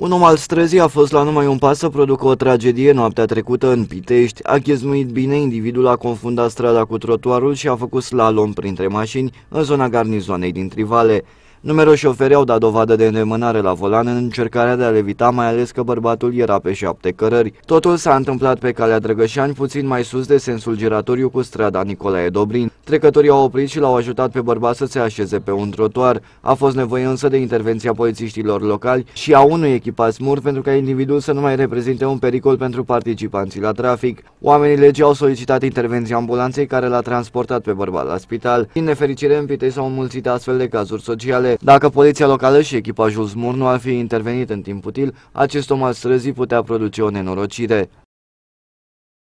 Un om al străzii a fost la numai un pas să producă o tragedie noaptea trecută în Pitești. A chezmuit bine, individul a confundat strada cu trotuarul și a făcut slalom printre mașini în zona garnizoanei din Trivale. Numeroși șoferi au dat dovadă de îndemânare la volan în încercarea de a levita, mai ales că bărbatul era pe șapte cărări. Totul s-a întâmplat pe calea Drăgășani, puțin mai sus de sensul giratoriu cu strada Nicolae Dobrin. Trecătorii au oprit și l-au ajutat pe bărbat să se așeze pe un trotuar. A fost nevoie însă de intervenția polițiștilor locali și a unui echipat smur pentru ca individul să nu mai reprezinte un pericol pentru participanții la trafic. Oamenii legii au solicitat intervenția ambulanței care l-a transportat pe bărbat la spital. Din nefericire, în Pitei s-au înmulțit astfel de cazuri sociale locale. Dacă poliția locală și echipajul SMUR nu ar fi intervenit în timp util, acest om al străzii putea produce o nenorocire.